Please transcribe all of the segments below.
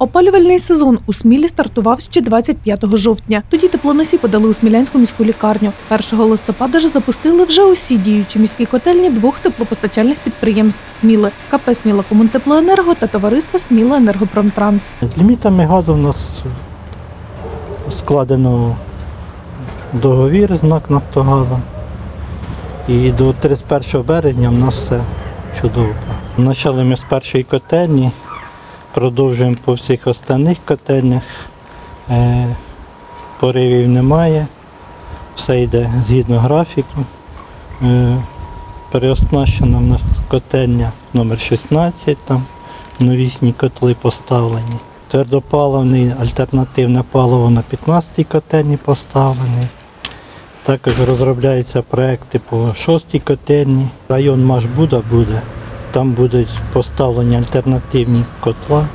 Опалювальний сезон у Смілі стартував ще 25 жовтня. Тоді теплоносі подали у Смілянську міську лікарню. 1 листопада ж запустили вже усі діючі міські котельні двох теплопостачальних підприємств Сміли КП Сміла Комунтеплоенерго та товариство Сміла Енергопромтранс. З лімітами газу в нас складено договір з НАК Нафтогазом. І до 31 березня в нас все чудово. Почали ми з першої котельні, продовжуємо по всіх останніх котельнях. Е, Поривів немає, все йде згідно графіку. Е, Переоснащена в нас котельня номер 16, там новісні котли поставлені. Твердопаливний альтернативне паливо на 15-й котельні поставлений. Також розробляються проекти по 6-й котельні. Район Машбуда буде. Там будуть поставлені альтернативні котла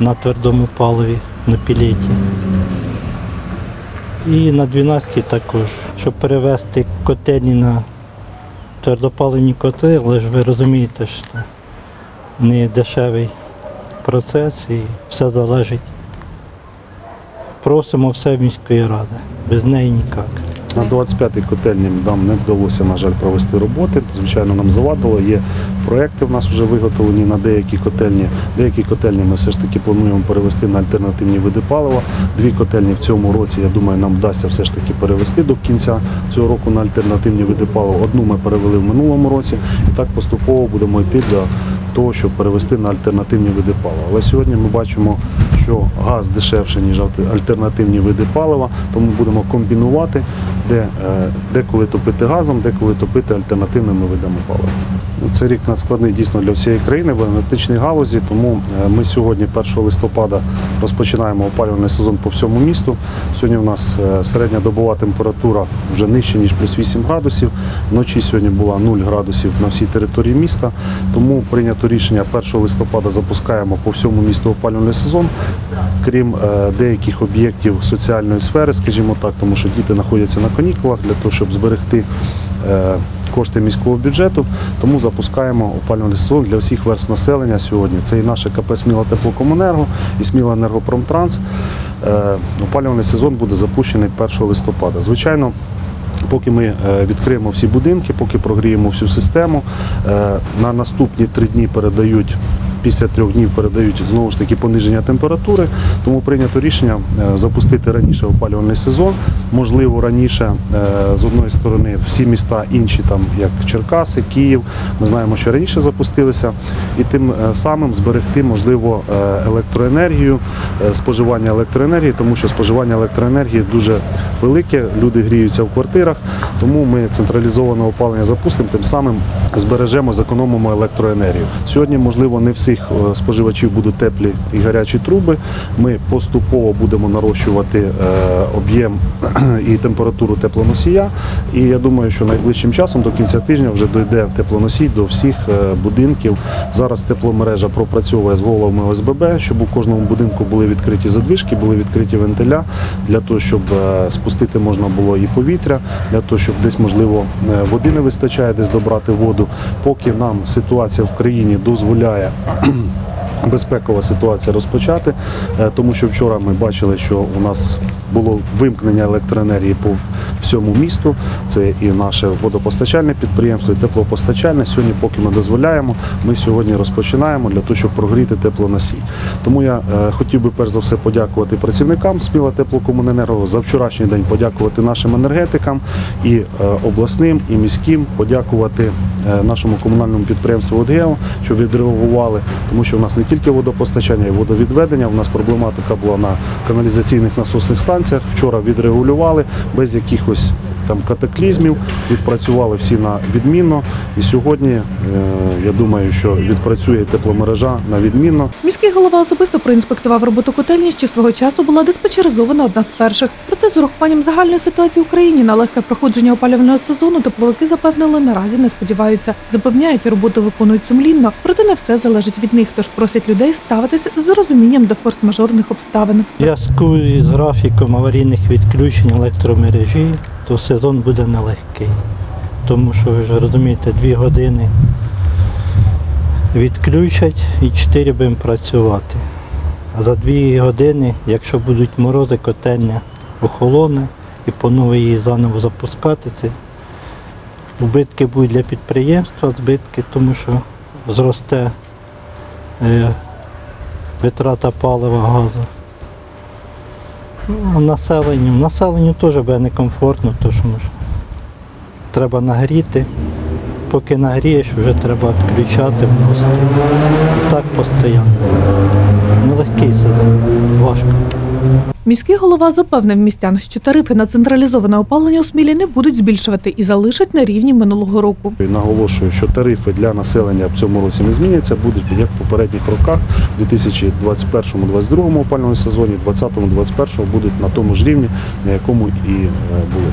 на твердому паливі на пілеті. І на 12-й також, щоб перевести котельні на твердопаливні котли, але ж ви розумієте, що це не дешевий процес і все залежить. Просимо все міської ради. Без неї ніяк. На 25-й котельні нам не вдалося, на жаль, провести роботи. Звичайно, нам завадило. Є проекти в нас вже виготовлені на деякі котельні. Деякі котельні ми все ж таки плануємо перевести на альтернативні види палива. Дві котельні в цьому році, я думаю, нам вдасться все ж таки перевести до кінця цього року на альтернативні види палива. Одну ми перевели в минулому році, і так поступово будемо йти для того, щоб перевести на альтернативні види палива. Але сьогодні ми бачимо, що газ дешевше, ніж альтернативні види палива, тому будемо комбінувати, де, е, деколи топити газом, деколи топити альтернативними видами палива. Ну, Це рік надскладний дійсно для всієї країни в енергетичній галузі, тому е, ми сьогодні, 1 листопада, розпочинаємо опалювальний сезон по всьому місту. Сьогодні у нас е, середня добова температура вже нижче, ніж плюс 8 градусів. Вночі сьогодні була 0 градусів на всій території міста. Тому прийнято рішення 1 листопада запускаємо по всьому місту опалювальний сезон, крім е, деяких об'єктів соціальної сфери, скажімо так, тому що діти знаходяться на канікулах для того, щоб зберегти. Кошти міського бюджету, тому запускаємо опалювальний сезон для всіх верств населення сьогодні. Це і наше КП Сміла Теплокомунерго, і Сміла Енергопромтранс. Е, Опалювальний сезон буде запущений 1 листопада. Звичайно, Поки ми е, відкриємо всі будинки, поки прогріємо всю систему, е, на наступні три дні передають. Після трьох днів передають знову ж таки пониження температури, тому прийнято рішення е, запустити раніше опалювальний сезон. Можливо, раніше е, з одної сторони всі міста інші, там як Черкаси, Київ. Ми знаємо, що раніше запустилися, і тим е, самим зберегти можливо електроенергію, споживання електроенергії, тому що споживання електроенергії дуже велике. Люди гріються в квартирах, тому ми централізоване опалення запустимо, тим самим збережемо, зекономимо електроенергію. Сьогодні, можливо, не всіх е, споживачів будуть теплі і гарячі труби. Ми поступово будемо нарощувати е, об'єм і температуру теплоносія. І я думаю, що найближчим часом до кінця тижня вже дойде теплоносій до всіх е, будинків. Зараз тепломережа пропрацьовує з головами ОСББ, щоб у кожному будинку були відкриті задвижки, були відкриті вентиля для того, щоб спустити можна було і повітря, для того, щоб десь можливо води не вистачає, десь добрати воду. Поки нам ситуація в країні дозволяє. Yeah. Безпекова ситуація розпочати, е, тому що вчора ми бачили, що у нас було вимкнення електроенергії по всьому місту. Це і наше водопостачальне підприємство, і теплопостачальне. Сьогодні, поки ми дозволяємо, ми сьогодні розпочинаємо для того, щоб прогріти теплоносій. Тому я е, хотів би перш за все подякувати працівникам Сміла теплокомуненерго за вчорашній день, подякувати нашим енергетикам і е, обласним, і міським, подякувати нашому комунальному підприємству «Одгео», що відреагували, тому що у нас не тільки водопостачання, й водовідведення. У нас проблематика була на каналізаційних насосних станціях. Вчора відрегулювали без якихось там катаклізмів, відпрацювали всі на відмінно. І сьогодні е, я думаю, що відпрацює тепломережа на відмінно. Міський голова особисто проінспектував роботу котельні, що свого часу була диспетчеризована одна з перших. Проте з урахуванням загальної ситуації в Україні на легке проходження опалювального сезону тепловики запевнили наразі не сподіваються. Запевняють, роботу виконують сумлінно, проте не все залежить від них. Тож просять людей ставитись з розумінням до форс-мажорних обставин. Зв'язку з графіком аварійних відключень електромережі, то сезон буде нелегкий. Тому що ви ж розумієте, дві години відключать і чотири будемо працювати. А За дві години, якщо будуть морози, котельня охолоне і поновить її заново запускати. Це збитки будуть для підприємства, збитки, тому що зросте е, витрата палива, газу. Ну, населенню, населенню теж буде некомфортно, тому що треба нагріти. Поки нагрієш, вже треба відключати, вносити. Так постійно. Нелегкий сезон, важко. Міський голова запевнив містян, що тарифи на централізоване опалення у Смілі не будуть збільшувати і залишать на рівні минулого року. Наголошую, що тарифи для населення в цьому році не зміняться, будуть як в попередніх роках, у 2021-2022 опальному сезоні, 2020-2021 будуть на тому ж рівні, на якому і е, були.